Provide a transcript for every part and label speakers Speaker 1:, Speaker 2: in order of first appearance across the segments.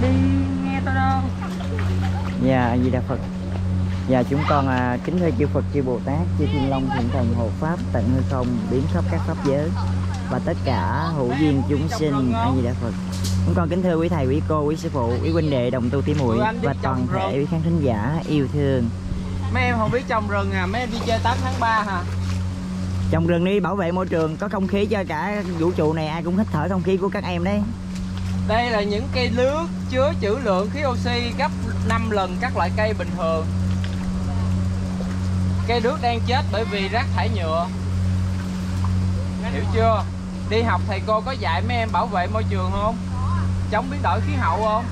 Speaker 1: mày đi nghe tao đâu
Speaker 2: Dạ Di Đà Phật. Dạ chúng con à, kính thưa chư Phật, chư Bồ Tát, chư Thiên Long, Thiện Thần, Hộ Pháp, tận hư không, biến khắp các pháp giới và tất cả hữu duyên chúng sinh A Di Đà Phật. Chúng con kính thưa quý thầy, quý cô, quý sư phụ, quý huynh đệ đồng tu tí muội và toàn thể quý khán thính giả yêu thương.
Speaker 1: mấy em không biết trồng rừng à mấy em đi chơi 8 tháng 3 hả
Speaker 2: Trong rừng đi bảo vệ môi trường, có không khí cho cả vũ trụ này ai cũng hít thở không khí của các em đấy.
Speaker 1: Đây là những cây nước chứa trữ lượng khí oxy gấp 5 lần các loại cây bình thường. Cây nước đang chết bởi vì rác thải nhựa. Hiểu chưa? Đi học thầy cô có dạy mấy em bảo vệ môi trường không? Chống biến đổi khí hậu không?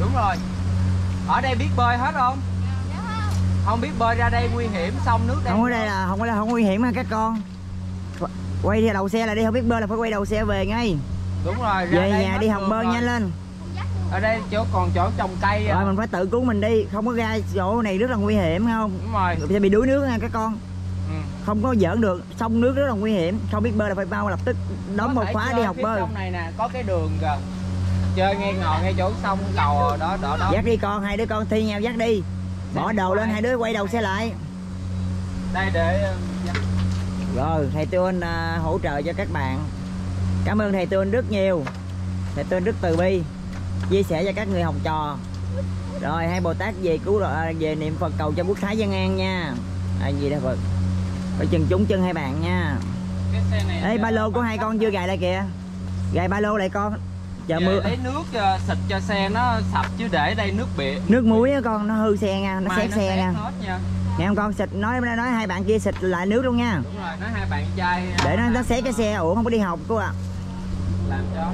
Speaker 1: Đúng rồi. Ở đây biết bơi hết không? Không biết bơi ra đây nguy hiểm sông nước đang
Speaker 2: Không có đây là không có là không nguy hiểm ha các con. Quay theo đầu xe là đi không biết bơi là phải quay đầu xe về ngay.
Speaker 1: đúng rồi ra
Speaker 2: Về nhà đi học bơi
Speaker 1: rồi.
Speaker 2: nhanh lên.
Speaker 1: ở đây chỗ còn chỗ trồng cây à.
Speaker 2: Rồi mình phải tự cứu mình đi, không có ra chỗ này rất là nguy hiểm không?
Speaker 1: đúng rồi
Speaker 2: Sẽ bị đuối nước nha các con.
Speaker 1: ừ.
Speaker 2: Không có giỡn được, sông nước rất là nguy hiểm. Không biết bơi là phải bao lập tức đóng một khóa đi học bơi.
Speaker 1: trong này nè có cái đường kìa chơi ngay ngồi ngay chỗ sông cầu đó đó đó
Speaker 2: Dắt đi con, hai đứa con thi nhau dắt đi. Bỏ đầu lên hai đứa quay đầu xe lại.
Speaker 1: đây để.
Speaker 2: Rồi, thầy Tuân à, hỗ trợ cho các bạn. Cảm ơn thầy Tuân rất nhiều. Thầy Tuân rất từ bi, chia sẻ cho các người học trò. Rồi, hai Bồ Tát về cứu à, về niệm Phật cầu cho quốc thái dân an nha. À, gì đó Phật. Phải chừng trúng chân hai bạn nha.
Speaker 1: cái xe này
Speaker 2: Ê, ba lô của hai con chưa gài lại kìa. Gài ba lô lại con. Chờ mưa.
Speaker 1: lấy nước ờ, xịt cho xe nó sạch chứ để đây nước bịa
Speaker 2: Nước muối á con, nó hư xe nha, nó
Speaker 1: Mai
Speaker 2: xét xe
Speaker 1: xét
Speaker 2: nha.
Speaker 1: nha
Speaker 2: Nghe không con xịt nói nói hai bạn kia xịt lại nước luôn nha.
Speaker 1: đúng rồi nói hai bạn trai
Speaker 2: Để nó
Speaker 1: ờ,
Speaker 2: nó xé cái xe ủa không có đi học cô ạ. À.
Speaker 1: làm cho